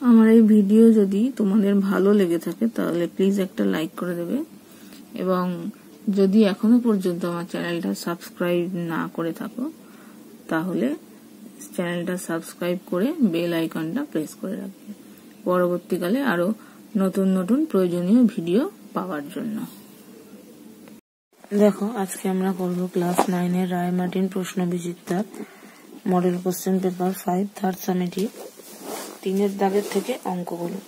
আমার এই ভিডিও যদি তোমাদের ভালো লেগে থাকে, তাহলে প্লিজ একটা লাইক করে দেবে। এবং যদি এখনও পর্যন্ত আমার চ্যানেলটা সাবস্ক্রাইব না করে থাকো, তাহলে চ্যানেলটা সাবস্ক্রাইব করে বেল আইকনটা প্রেস করে রাখবে। পরবর্তীকালে আরও নতুন নতুন প্রয়োজনীয় ভিডিও পাওয়ার জন্য। দেখো, আজকে আমরা করব ক্লাস নাইনের রায় মার্টিন প্রশ্ন বিচিত্রার model question paper five third summative তিনের দাগের থেকে অঙ্কগুলো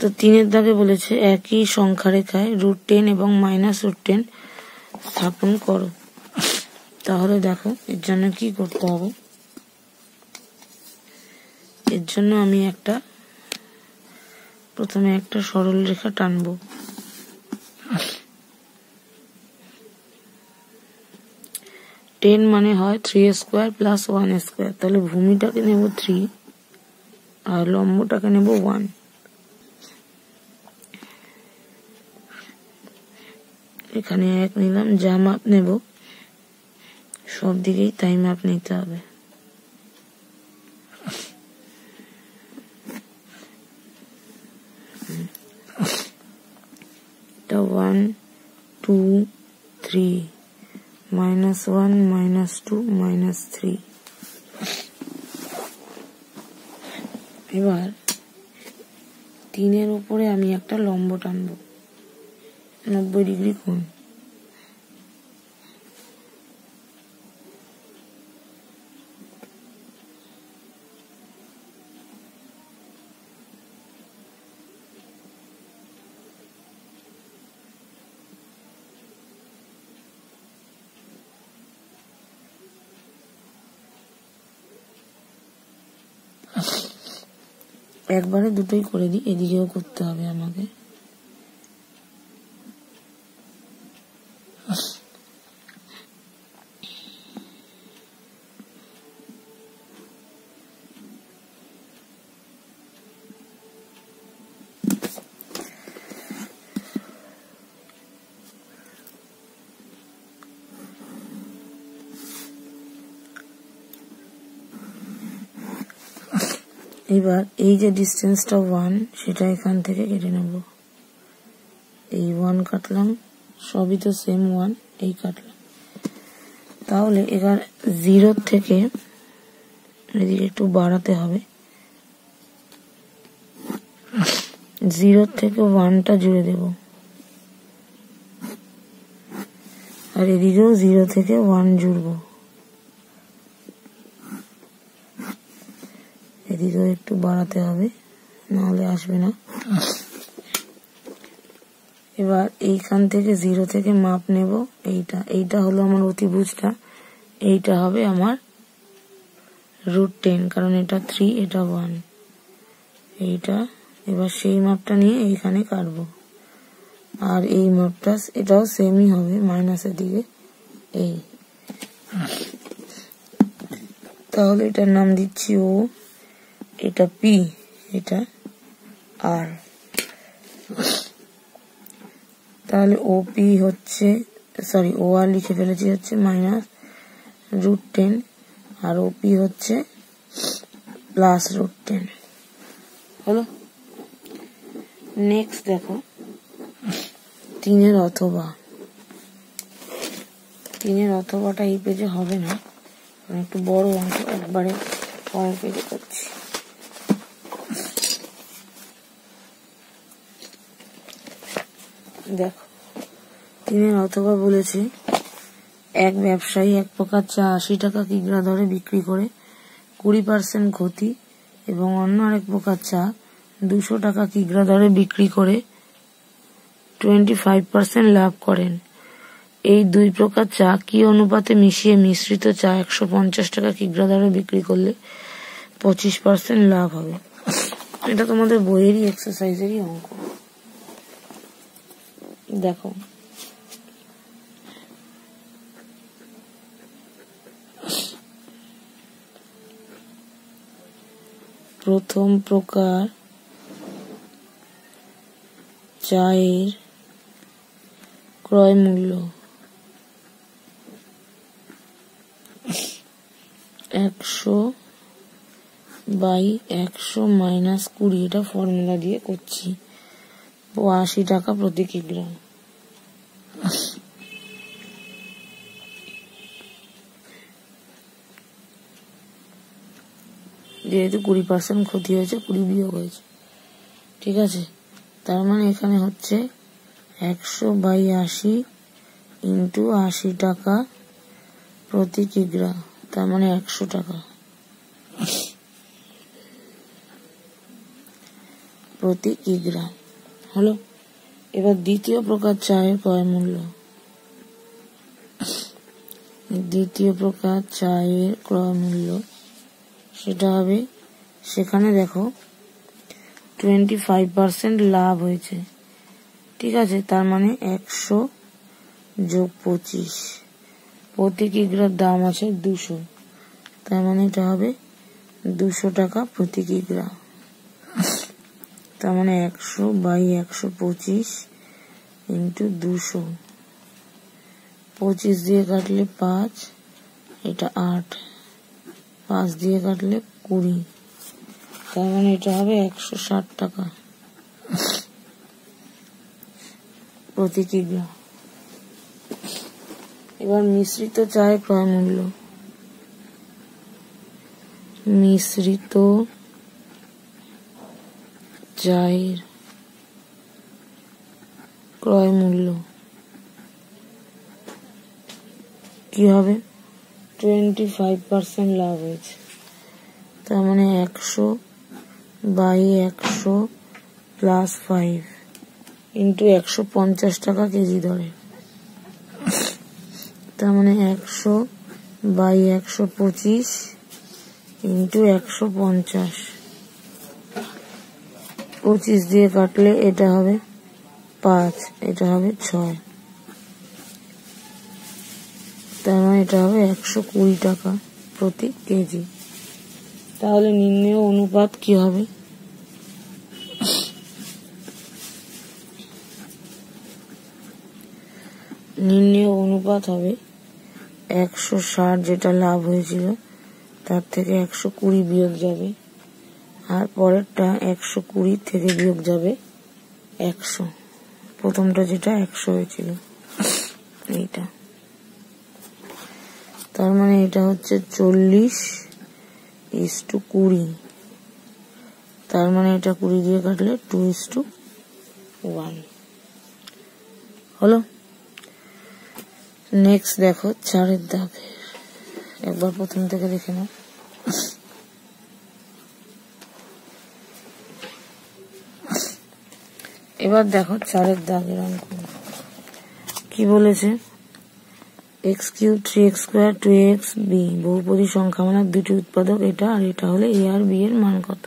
তো তিনের দাগে বলেছে, একই সংখ্যা রেখায় রুট টেন এবং মাইনাস রুট টেন স্থাপন করো। তাহলে দেখো, এর জন্য কি করতে হবে? এর জন্য আমি একটা, প্রথমে একটা সরল রেখা টানবো। টেন মানে হয় three square plus one square তাহলে ভূমিটাকে নেব থ্রি আর লম্বটাকে নেব ওয়ান এখানে এক নিলাম, যা মাপ নেব, সব দিকেই তাই মাপ নিতে হবে। One two three minus one minus two minus three এবার তিনের উপরে আমি একটা লম্ব টানব। নব্বই ডিগ্রি কোণ। একবারে দুটোই করে দিই এদিকেও করতে হবে আমাকে। এবার এই যে ডিস্টেন্সটা ওয়ান সেটা এখান থেকে কেটে নেব। এই ওয়ান কাটলাম, সবই তো সেম ওয়ান এই কাটলাম। তাহলে এবার জিরো থেকে এদিকে একটু বাড়াতে হবে। জিরো থেকে ওয়ানটা জুড়ে দেব। আর এদিকেও জিরো থেকে ওয়ান জুড়বো এদিকেও একটু বাড়াতে হবে, নাহলে আসবে না। এবার এইখান থেকে জিরো থেকে মাপ নেব, এইটা এইটা হলো আমার অতিভুজটা এইটা হবে আমার রুট টেন কারণ এটা থ্রি এটা ওয়ান এইটা, এবার সেই মাপটা নিয়ে এইখানে কাটবো। আর এই মাপটা, এটাও সেমই হবে মাইনাসের দিকে। এই। তাহলে এটার নাম দিচ্ছি ও। এটা পি এটা আর তাহলে ও পি হচ্ছে সরি ও আর লিখে ফেলেছি, হচ্ছে মাইনাস রুট টেন আর ও পি হচ্ছে প্লাস রুট টেন হলো? নেক্সট দেখো, তিনের অথবা। তিনের অথবাটা এই পেজে হবে না একটু বড় অঙ্ক একবারে পরের পেজে দেখো, তিনি অথবা বলেছে, এক ব্যবসায়ী এক প্রকার চা আশি টাকা কিগ্রা দরে বিক্রি করে কুড়ি পার্সেন্ট ক্ষতি এবং অন্য আরেক প্রকার চা দুশো টাকা কিগ্রা দরে বিক্রি করে টোয়েন্টি ফাইভ পার্সেন্ট লাভ করেন। এই দুই প্রকার চা কি অনুপাতে মিশিয়ে মিশ্রিত চা একশো পঞ্চাশ টাকা কিগ্রা দরে বিক্রি করলে পঁচিশ পার্সেন্ট লাভ হবে? এটা তোমাদের বইয়েরই এক্সারসাইজেরই অঙ্ক। দেখো। প্রথম প্রকার চায়ের ক্রয় মূল্য। একশো বাই একশো মাইনাস কুড়ি, এটা ফর্মুলা দিয়ে করছি। আশি টাকা প্রতি কিগ্রা যেহেতু কুড়ি পার্সেন্ট ক্ষতি হয়েছে, কুড়ি বিয়োগ হয়েছে। ঠিক আছে? তার মানে এখানে হচ্ছে একশো বাই আশি ইন্টু আশি টাকা প্রতি কিগ্রা, তার মানে একশো টাকা। প্রতি কিগ্রা, হলো? এবার দ্বিতীয় প্রকার চায়ের ক্রয় মূল্য দ্বিতীয় প্রকার চায়ের ক্রয় মূল্য সেটা হবে, সেখানে দেখো টোয়েন্টি ফাইভ পার্সেন্ট লাভ হয়েছে। ঠিক আছে, তার মানে একশো যোগ পঁচিশ। প্রতি কিগ্রার দাম আছে দুশো। তার মানে এটা হবে দুশো টাকা প্রতি কিগ্রা তার মানে একশো বাই একশো পঁচিশ ইন্টু দুশো। পঁচিশ দিয়ে কাটলে পাঁচ, এটা আট। পাঁচ দিয়ে কাটলে কুড়ি। তার মানে এটা হবে একশো ষাট টাকা প্রতি এবার মিশ্রিত চায় ক্রয় মূল্য মিশ্রিত চায়ের ক্রয় মূল্য। কি হবে? টোয়েন্টি ফাইভ পার্সেন্ট লাভ হয়েছে। তার মানে একশো বাই একশো প্লাস ফাইভ ইন্টু একশো পঞ্চাশ টাকা কেজি ধরে। তার মানে একশো বাই একশো পঁচিশ ইন্টু একশো পঞ্চাশ। পঁচিশ দিয়ে কাটলে এটা হবে পাঁচ, এটা হবে ছয়। তার মানে এটা হবে একশো কুড়ি টাকা প্রতি কেজি। তাহলে নির্ণয় অনুপাত কি হবে? নির্ণয় অনুপাত হবে একশো ষাট যেটা লাভ হয়েছিল, তার থেকে একশো কুড়ি বিয়োগ যাবে আর পরেরটা একশো কুড়ি থেকে বিয়োগ যাবে একশো। প্রথমটা যেটা একশো হয়েছিল। এইটা। তার মানে এটা হচ্ছে চল্লিশ ইস টু কুড়ি। তার মানে এটা কুড়ি দিয়ে কাটলে টু ইস টু ওয়ান হলো? নেক্সট দেখো, চারের দাগ একবার প্রথম থেকে দেখে নাও। এবার দেখো চারের দাগের অঙ্ক কি বলেছে? X cube three x square two x b বহুপদী সংখ্যা মানে দুটি উৎপাদক, এটা আর এটা হলে এ আর বি এর মান কত?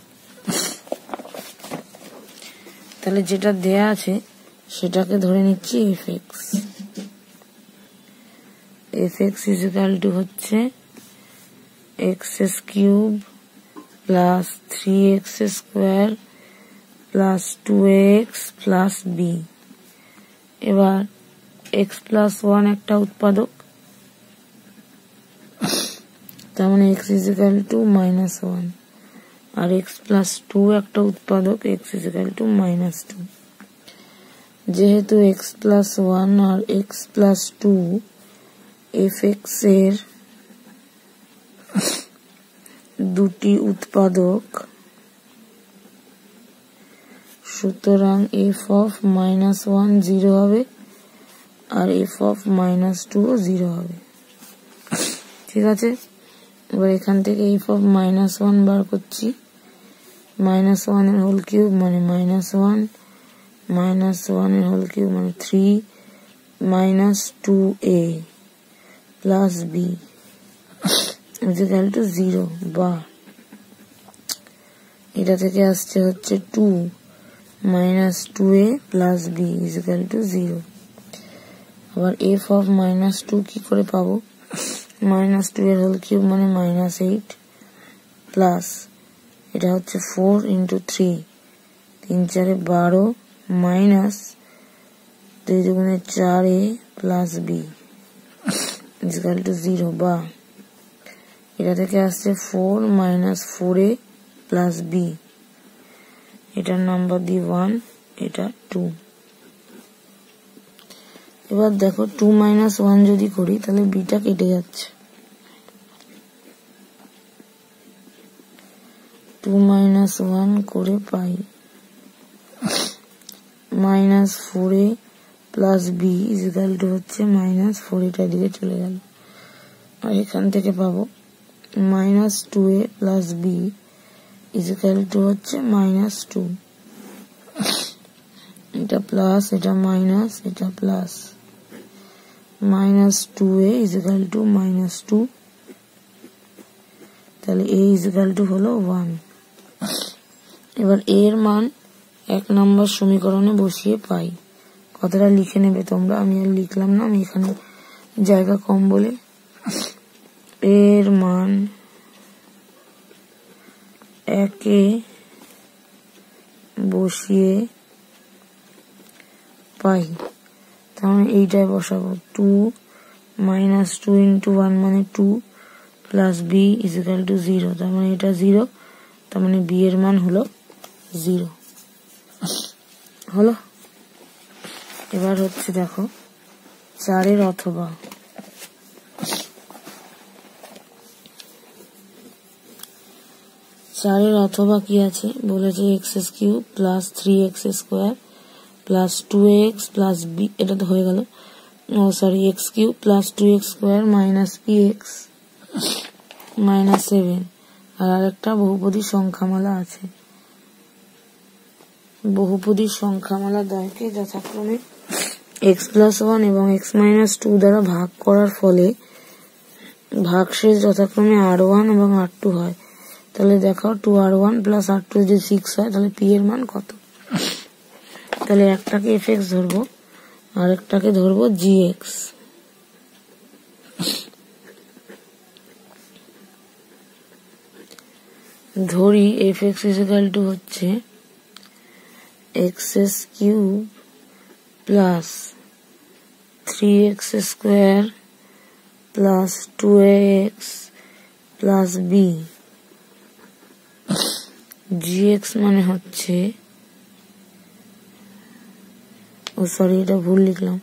তাহলে যেটা দেয়া আছে, সেটাকে ধরে নিচ্ছি f x f x is equal to হচ্ছে x cube plus three x square plus two x plus b এবার এক্স প্লাস ওয়ান একটা উৎপাদক। তার মানে x is equal to minus one R x plus two একটা উৎপাদক x is equal to minus two যেহেতু x plus one আর x plus two f এক্সের দুটি উৎপাদক সুতরাং f of minus one zero হবে, আর এফ অফ মাইনাস টুও জিরো হবে। ঠিক আছে? এবার এখান থেকে এফ অফ মাইনাস ওয়ান বার করছি। মাইনাস ওয়ানের হোল কিউব মানে মাইনাস ওয়ান মাইনাস ওয়ানের হোল কিউব মানে three minus two a plus b is equal to zero বা এটা থেকে আসছে হচ্ছে two minus two a plus b is equal to zero আবার এফ অফ মাইনাস টু কি করে পাবো? মাইনাস টু এর হোল কিউব মানে মাইনাস এইট প্লাস এটা হচ্ছে ফোর ইন্টু থ্রি তিন চারে বারো মাইনাস দুই দুগুণে চার a plus b is equal to zero বা। এটা থেকে আসছে four minus four a plus b এটার নাম্বার দিই ওয়ান এটা টু এবার দেখো টু মাইনাস ওয়ান যদি করি, তাহলে বিটা কেটে যাচ্ছে। টু মাইনাস ওয়ান করে পাই। Minus four a plus b is equal to হচ্ছে মাইনাস ফোর এটা দিকে চলে গেল। আর এখান থেকে পাবো minus two a plus b is equal to হচ্ছে মাইনাস টু এটা প্লাস এটা মাইনাস এটা plus minus two a is equal to minus two তাহলে এ ইজিক্যাল টু হলো ওয়ান এবার এর মান এক নম্বর সমীকরণে বসিয়ে পাই। কথাটা লিখে নেবে তোমরা, আমি আর লিখলাম না, আমি এখানে জায়গা কম বলে। এর মান একে বসিয়ে পাই। তাহলে এইটায় বসাবো। Two minus two into one মানে two plus b is is equal to zero তার মানে এটা জিরো তার মানে বি এর মান হলো জিরো হলো? এবার হচ্ছে দেখো, চারের অথবা। চারের অথবা কি আছে? বলেছে x s cube plus three x square plus two x plus b এটা তো হয়ে গেল। Sorry x cube plus two x square minus p x minus seven আর আরেকটা বহুপদী সংখ্যামালা আছে। বহুপদীর সংখ্যামালা দ্বয়কে যথাক্রমে এক্স প্লাস ওয়ান এবং এক্স মাইনাস টু দ্বারা ভাগ করার ফলে ভাগশেষ যথাক্রমে আর ওয়ান এবং আর টু হয়। তাহলে দেখো two r one plus r two যদি সিক্স হয়, তাহলে পি এর মান কত? তাহলে একটাকে এফ এক্স ধরবো, আর একটাকে ধরবো জি এক্স ধরি f x is equal to হচ্ছে x s cube plus three x square plus two x plus b g x মানে হচ্ছে, ও সরি এটা ভুল লিখলাম।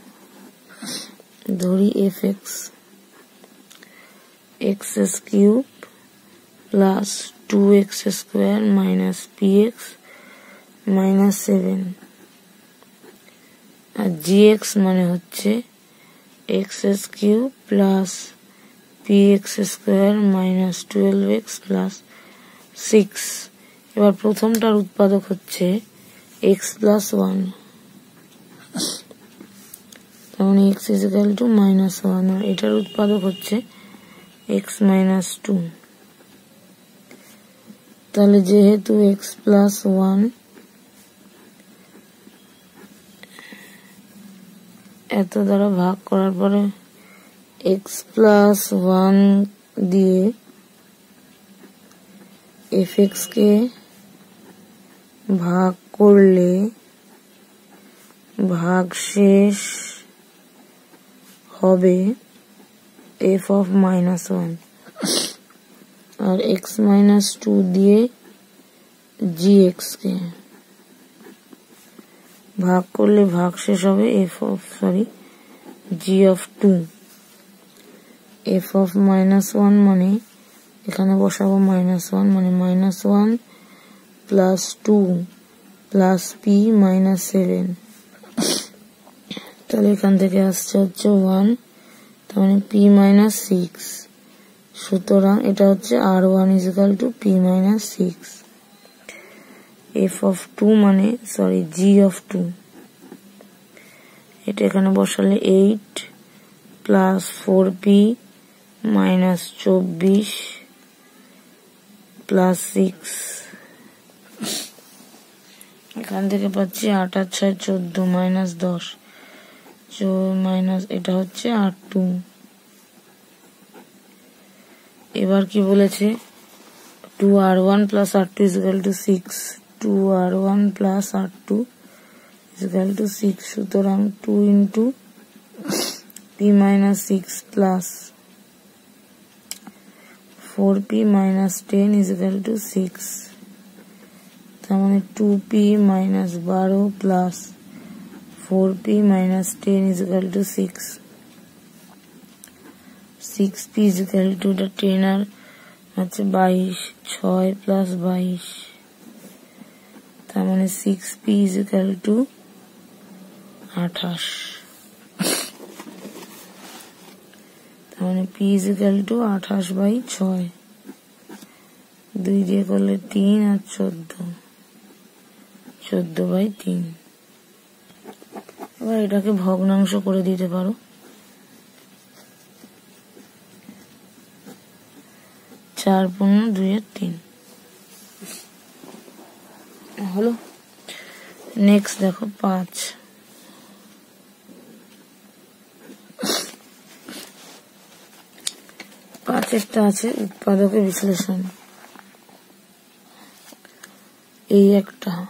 ধরি f x x s cube plus two x square minus p x minus seven. আর g x মানে হচ্ছে x s cube plus p x square minus twelve x plus six. এবার প্রথমটার উৎপাদক হচ্ছে এক্স প্লাস ওয়ান তার মানে x is equal to minus one আর এটার উৎপাদক হচ্ছে এক্স মাইনাস টু তাহলে যেহেতু এক্স প্লাস ওয়ান এত দ্বারা ভাগ করার পরে এক্স প্লাস ওয়ান দিয়ে এফ কে ভাগ করলে ভাগ শেষ হবে এফ অফ মাইনাস ওয়ান আর এক্স মাইনাস টু দিয়ে জি কে। ভাগ করলে ভাগ শেষ হবে F of sorry G of two F of minus one মানে এখানে বসাবো মাইনাস ওয়ান মানে minus one plus two plus P minus seven তাহলে এখান থেকে আসছে হচ্ছে ওয়ান তার মানে পি মাইনাস সিক্স সুতরাং এটা হচ্ছে r one is is equal to p minus six f of two মানে সরি জি অফ টু এটা এখানে বসালে eight plus four p minus চব্বিশ প্লাস সিক্স এখান থেকে পাচ্ছি আট আর ছয়, চোদ্দ, মাইনাস দশ। মাইনাস, এটা হচ্ছে আট টু এবার কি বলেছে? Two r one plus r two is equal to six. Two r one plus r two is equal to six. সুতরাং two into p minus six plus four p minus ten is equal to six. তার মানে two p minus বারো plus four p minus ten is equal to six six p is equal to ten আর হচ্ছে বাইশ, ছয় plus বাইশ. তার মানে six p is equal to আঠাশ। তার মানে পি ইজ ইকাল টু আঠাশ বাই ছয়। দুই দিয়ে করলে তিন আর চোদ্দ। চোদ্দ বাই তিন। এবার এটাকে ভগ্নাংশ করে দিতে পারো। চার পনেরো দুই আর তিন। হলো? নেক্সট দেখো পাঁচ। পাঁচেরটা আছে উৎপাদকের বিশ্লেষণ। এই একটা।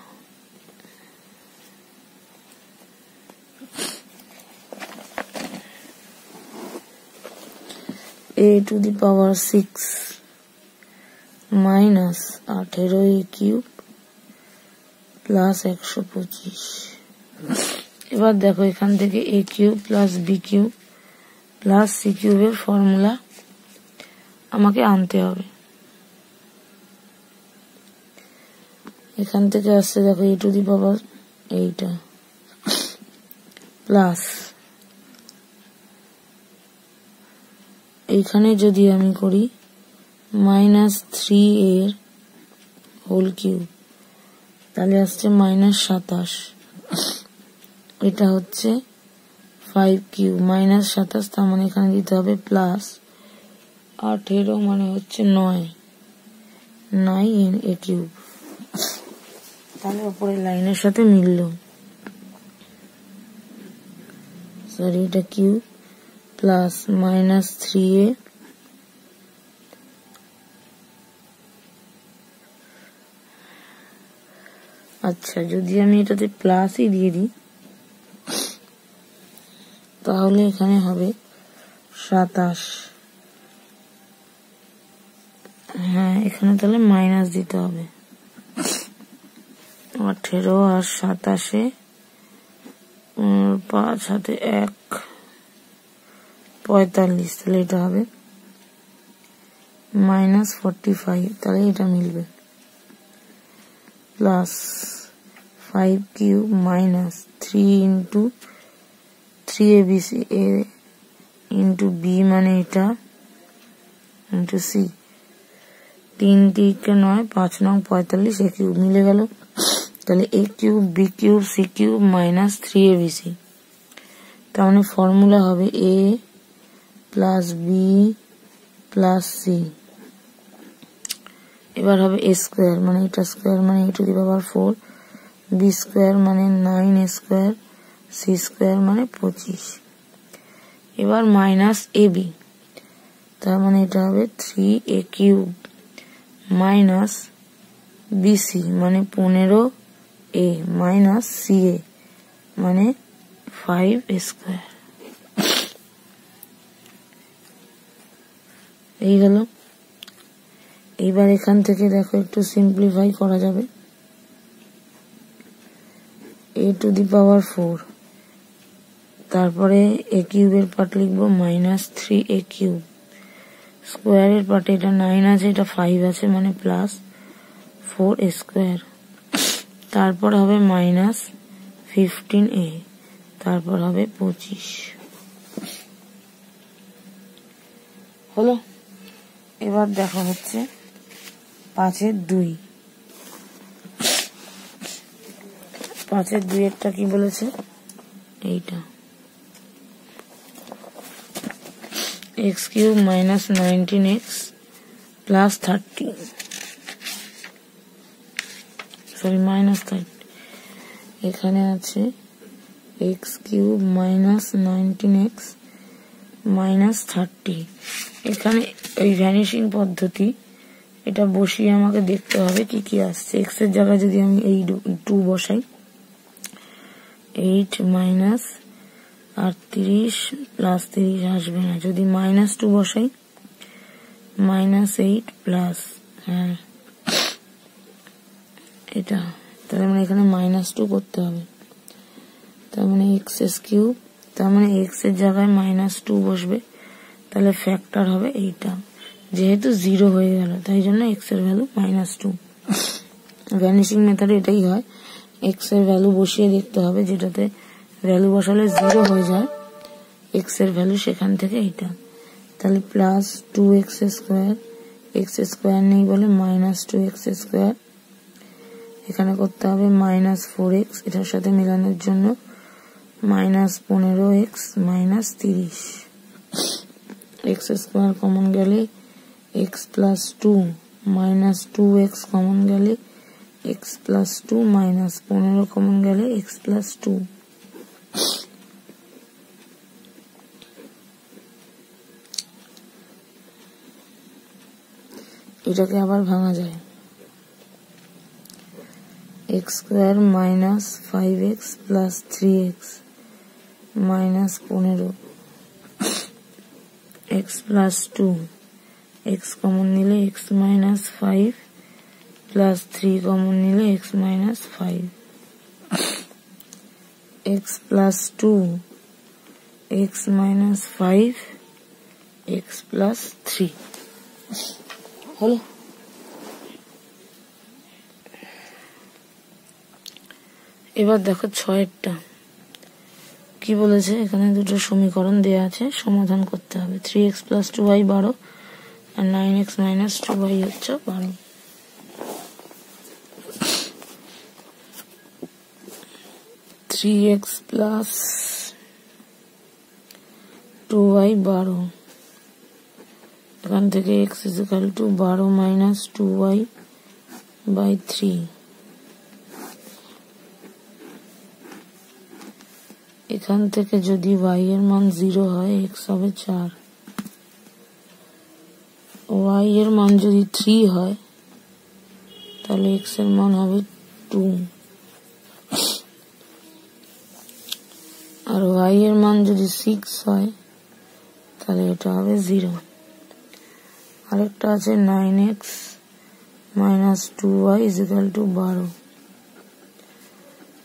A to the power six minus আঠেরো এ কিউব প্লাস একশো পঁচিশ। এবার দেখো এখান থেকে a cube plus b cube plus c কিউবের ফর্মুলা আমাকে আনতে হবে। এখান থেকে আসছে দেখো এ টু দি পাওয়ার এইটা প্লাস এইখানে যদি আমি করি মাইনাস থ্রি এর হোল কিউ তাহলে আসছে মাইনাস সাতাশ। এটা হচ্ছে ফাইভ কিউ মাইনাস সাতাশ, তার মানে এখানে দিতে হবে প্লাস আঠেরো মানে হচ্ছে নয়। নাইন এ কিউব তাহলে ওপরের লাইনের সাথে মিলল। সরি এটা কিউব মাইনাস থ্রি এ আচ্ছা যদি আমি এটাতে প্লাসই দিয়ে দিই, তাহলে এখানে হবে সাতাশ। হ্যাঁ এখানে তাহলে মাইনাস দিতে হবে। আঠেরো আর সাতাশে পাঁচ হাতে এক। পঁয়তাল্লিশ, তাহলে এটা হবে মাইনাস ফর্টি ফাইভ তাহলে এটা মিলবে। Plus five cube minus three into three a b c a into b মানে এটা ইন্টু সি তিন তিনকে নয়, পাঁচ নং পঁয়তাল্লিশ এ কিউব মিলে গেল। তাহলে a cube b cube c cube minus three a b c তার মানে ফর্মুলা হবে a plus b plus c এবার হবে এ স্কোয়ার মানে এটা স্কোয়ার মানে a to the power four b square মানে নাইন স্কোয়ার সি স্কোয়ার মানে পঁচিশ। এবার মাইনাস এ বি তার মানে এটা হবে three a cube minus bc মানে পনেরো এ মাইনাস সি এ মানে ফাইভ স্কোয়ার এই গেল। এইবার এখান থেকে দেখো একটু সিম্পলিফাই করা যাবে। এ টু দি পাওয়ার ফোর তারপরে এ কিউবের পার্ট লিখব মাইনাস থ্রি এ কিউব স্কোয়ারের পার্টে এটা নাইন আছে, এটা ফাইভ আছে মানে প্লাস ফোর এ স্কোয়ার তারপর হবে মাইনাস ফিফটিন এ তারপর হবে পঁচিশ। হলো? এবার দেখা হচ্ছে পাঁচের দুই। পাঁচের দুই একটা কি বলেছে? এইটা। X cube minus nineteen x plus thirty sorry, minus thirty এখানে আছে x cube minus nineteen x minus thirty. এখানে এই ভ্যানিশিং পদ্ধতি, এটা বসিয়ে আমাকে দেখতে হবে কি কি আসছে। এক্সের জায়গায় যদি আমি এই টু বসাই এইট মাইনাস আটত্রিশ প্লাস তিরিশ আসবে না। যদি মাইনাস টু বসাই মাইনাস এইট প্লাস হ্যাঁ এটা তাহলে মানে এখানে মাইনাস টু করতে হবে। তার মানে এক্স এস কিউব তার মানে এক্সের জায়গায় মাইনাস টু বসবে। তাহলে ফ্যাক্টর হবে এইটা। যেহেতু জিরো হয়ে গেল, তাই জন্য এক্সের ভ্যালু মাইনাস টু ভ্যানিশিং মেথডে এটাই হয়। এক্সের ভ্যালু বসিয়ে দেখতে হবে, যেটাতে ভ্যালু বসালে জিরো হয়ে যায়। এক্সের ভ্যালু সেখান থেকে এইটা। তাহলে plus two x square x square নেই বলে মাইনাস টু এক্স স্কোয়ার এখানে করতে হবে মাইনাস ফোর এক্স এটার সাথে মেলানোর জন্য মাইনাস পনেরো এক্স মাইনাস তিরিশ। এক্স স্কোয়ার কমন গেলে x plus two minus two x common গেলে এক্স প্লাস টু মাইনাস পনেরো কমন গেলে এক্স প্লাস টু এটাকে আবার ভাঙা যায়। X square minus five x plus three x minus পনেরো। X plus two x common নিলে x minus five plus three common নিলে x minus five x plus two x minus five x plus three হলো। এবার দেখো ছয়েরটা। কি বলেছে? এখানে দুটো সমীকরণ দেওয়া আছে, সমাধান করতে হবে। Three x plus two y বারো, আর nine x minus two y হচ্ছে বারো। Three x plus two y বারো। এখান থেকে এক্স ইজিক্যাল টু বারো minus two y by three এখান থেকে যদি ওয়াই এর মান জিরো হয় এক্স হবে চার। ওয়াই এর মান যদি থ্রি হয়, তাহলে এক্সের মান হবে টু আর ওয়াই এর মান যদি সিক্স হয়, তাহলে এটা হবে জিরো আরেকটা আছে nine x minus two y is equal to বারো।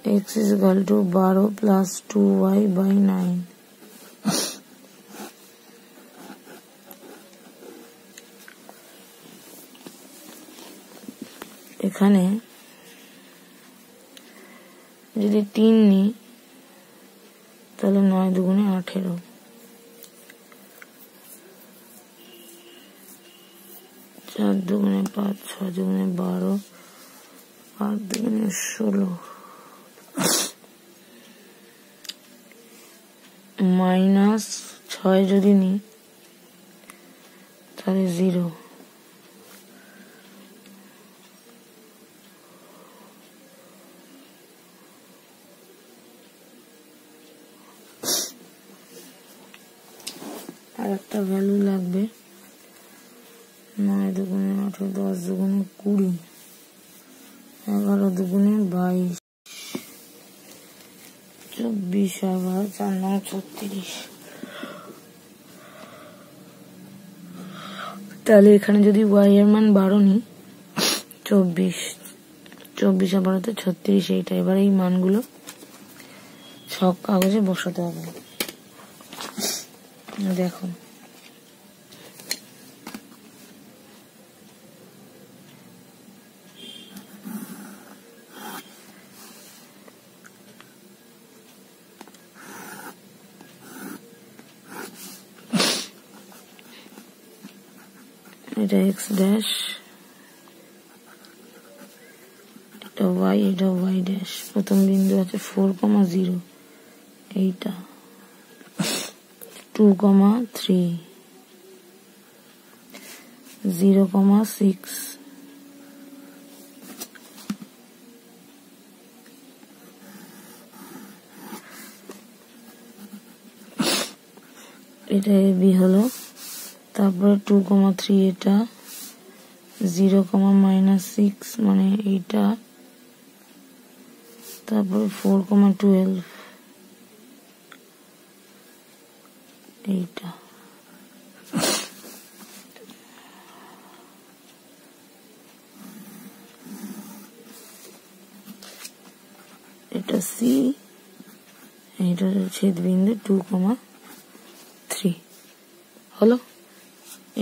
এক্স ইজিক্যাল টু বারো plus two y by nine এখানে যদি তিন নিই, তাহলে নয় দুগুণে আঠেরো। চার দুগুণে পাঁচ ছ দুগুণে বারো, আট দুগুণে ষোলো। মাইনাস ছয় যদি নিই, তাহলে জিরো। আর একটা ভ্যালু লাগবে নয় দুগুণে আঠেরো, দশ দুগুণে কুড়ি, এগারো দুগুণে বাইশ। চব্বিশ এগারো চার নয় ছত্রিশ। তাহলে এখানে যদি ওয়াই এর মান বারো নিই চব্বিশ। চব্বিশ বারোতে ছত্রিশ, এইটা এবার এই মানগুলো সব কাগজে বসাতে হবে। দেখো। এটা এক্স ড্যাশ এটা ওয়াই এটা ওয়াই ড্যাশ প্রথম বিন্দু আছে ফোর কমা জিরো এইটা। Two comma three zero comma six এটা এবি হলো। তারপরে টু কমা থ্রি এটা জিরো কমা মাইনাস সিক্স মানে এইটা, তারপরে ফোর কমা টুয়েলভ এইটা। এটা সি এটা ছেদ বিন্দু টু কমা থ্রি হলো?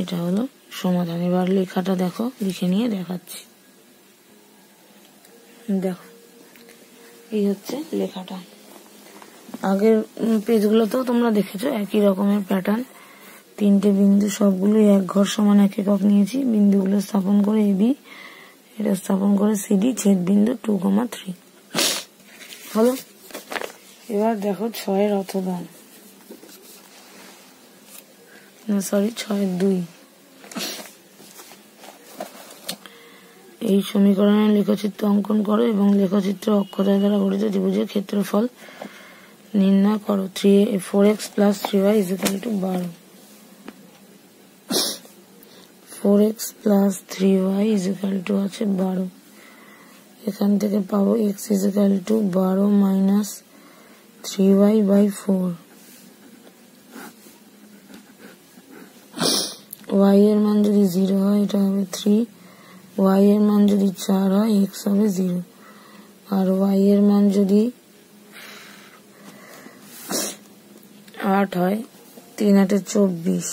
এটা হলো সমাধান এবার লেখাটা দেখো, লিখে নিয়ে দেখাচ্ছি। দেখো, এই হচ্ছে লেখাটা। আগের পেজগুলোতেও তোমরা দেখেছ একই রকমের প্যাটার্ন তিনটে বিন্দু, সবগুলোই এক ঘর সমান, এক একক নিয়েছি। বিন্দুগুলো স্থাপন করে এবি এটা স্থাপন করে সিডি ছেদ বিন্দু টু কমা থ্রি হলো, এবার দেখো ছয়ের অথবা না সরি ছয়ের দুই। এই সমীকরণের লেখচিত্র অঙ্কন করো এবং লেখচিত্র অক্ষরয় দ্বারা গঠিত ত্রিভুজের ক্ষেত্রফল নির্ণয় করো। Three four x plus three y is equal to বারো four x plus three y is equal to আছে বারো এখান থেকে পাবো এক্স ইজ ইকাল টু বারো minus three y by four y এর মান যদি জিরো হয়, এটা হবে থ্রি ওয়াই এর মান যদি চার হয় এক্স হবে জিরো আর ওয়াই এর মান যদি আট হয়, তিন আটে চব্বিশ।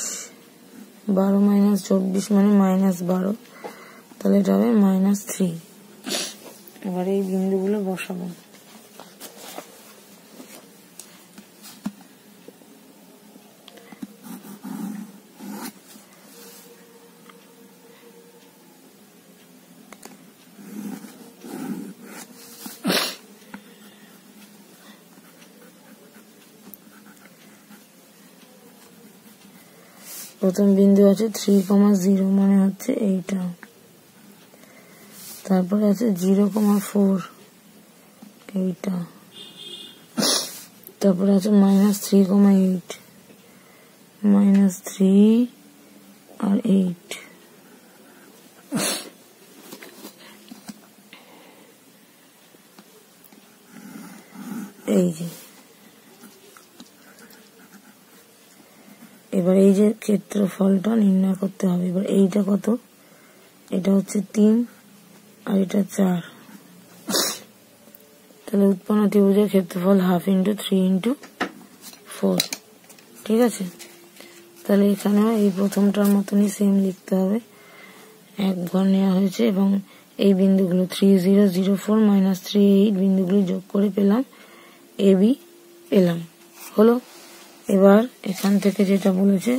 বারো মাইনাস চব্বিশ মানে মাইনাস বারো। তাহলে এটা হবে মাইনাস থ্রি এবার এই বিন্দুগুলো বসাবো। প্রথম বিন্দু আছে থ্রি কমা জিরো মানে হচ্ছে এইটা। তারপরে আছে জিরো কমা ফোর এইটা। তারপরে আছে minus three comma eight minus three আর এইট এই যে। যে ক্ষেত্রফলটা নির্ণয় করতে হবে। এবার এইটা কত? এটা হচ্ছে তিন আর এটা চার। তাহলে উৎপন্ন ত্রিভুজের ক্ষেত্রফল half into three into four. ঠিক আছে? তাহলে এখানেও এই প্রথমটার মতনই সেম লিখতে হবে। এক ঘর নেওয়া হয়েছে এবং এই বিন্দুগুলো three zero zero four minus three eight বিন্দুগুলো যোগ করে পেলাম এ বি পেলাম। হলো? এবার এখান থেকে যেটা বলেছে,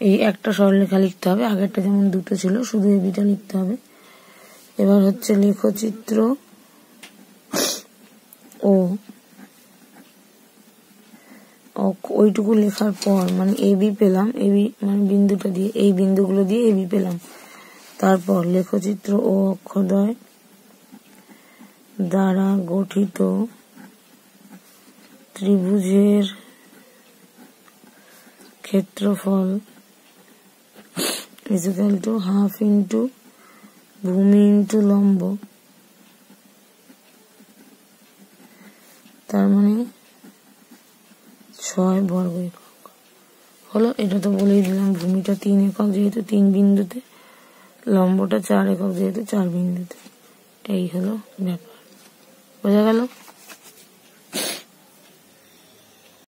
এই একটা সরলরেখা লিখতে হবে, আগেরটা যেমন দুটো ছিল, শুধু এবিটা লিখতে হবে। এবার হচ্ছে লেখচিত্র ও ওইটুকু লেখার পর মানে এবি পেলাম এবি মানে বিন্দুটা দিয়ে, এই বিন্দুগুলো দিয়ে এবি পেলাম। তারপর লেখচিত্র ও অক্ষদয় দ্বারা গঠিত ত্রিভুজের ক্ষেত্রফল is equal to half into ভূমি ইন্টু লম্ব। তার মানে ছয় বর্গ একক। হলো, এটা তো বলেই দিলাম, ভূমিটা তিন একক যেহেতু তিন বিন্দুতে, লম্বটা চার একক যেহেতু চার বিন্দুতে। এই হলো ব্যাপার। বোঝা গেল?